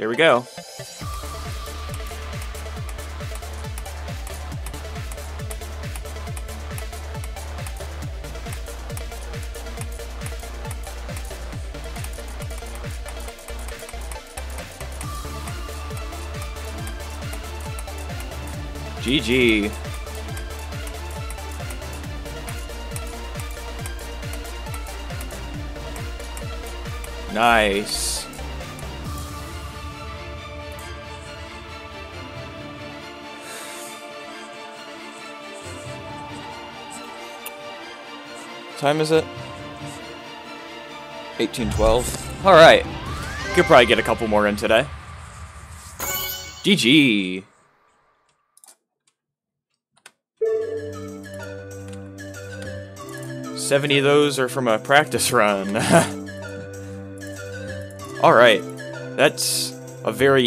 There we go. GG. Nice. Time is it? 1812. Alright. Could probably get a couple more in today. GG. Seventy of those are from a practice run. Alright. That's a very